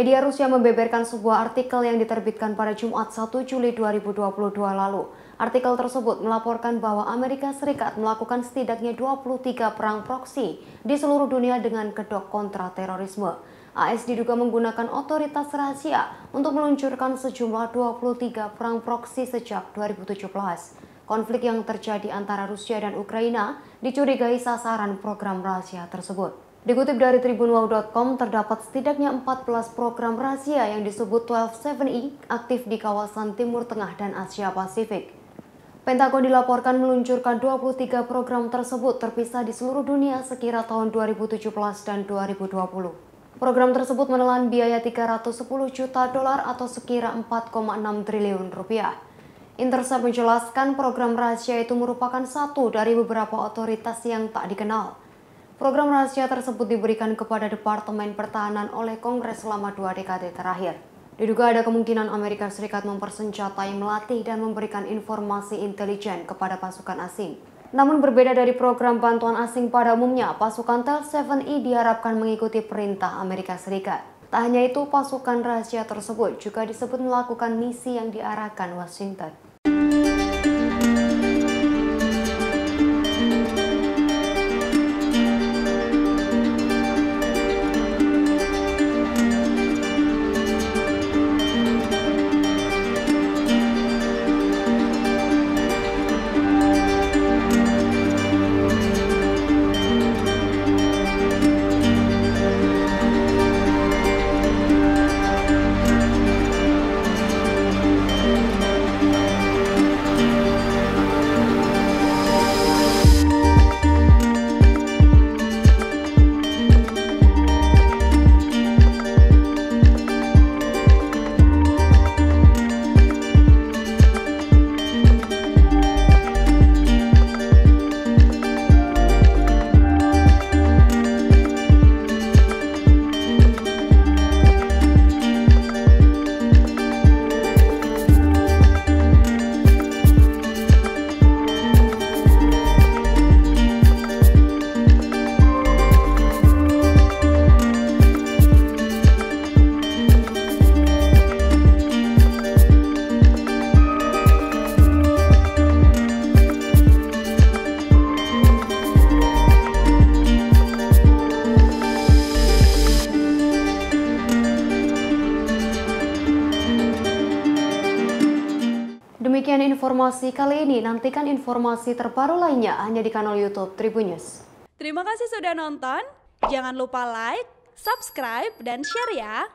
Media Rusia membeberkan sebuah artikel yang diterbitkan pada Jumat 1 Juli 2022 lalu. Artikel tersebut melaporkan bahwa Amerika Serikat melakukan setidaknya 23 perang proksi di seluruh dunia dengan kedok kontra terorisme. AS diduga menggunakan otoritas rahasia untuk meluncurkan sejumlah 23 perang proksi sejak 2017. Konflik yang terjadi antara Rusia dan Ukraina dicurigai sasaran program rahasia tersebut. Dikutip dari tribunwow.com, terdapat setidaknya 14 program rahasia yang disebut 127E aktif di kawasan Timur Tengah dan Asia Pasifik. Pentagon dilaporkan meluncurkan 23 program tersebut terpisah di seluruh dunia sekira tahun 2017 dan 2020. Program tersebut menelan biaya 310 juta dolar atau sekira 4,6 triliun rupiah. Intercept menjelaskan program rahasia itu merupakan satu dari beberapa otoritas yang tak dikenal Program rahasia tersebut diberikan kepada Departemen Pertahanan oleh Kongres selama dua dekade terakhir. Diduga ada kemungkinan Amerika Serikat mempersenjatai, melatih, dan memberikan informasi intelijen kepada pasukan asing. Namun berbeda dari program bantuan asing pada umumnya, pasukan Tel-7E diharapkan mengikuti perintah Amerika Serikat. Tak hanya itu, pasukan rahasia tersebut juga disebut melakukan misi yang diarahkan Washington. Demikian informasi kali ini. Nantikan informasi terbaru lainnya hanya di kanal YouTube Tribun News. Terima kasih sudah nonton. Jangan lupa like, subscribe, dan share ya.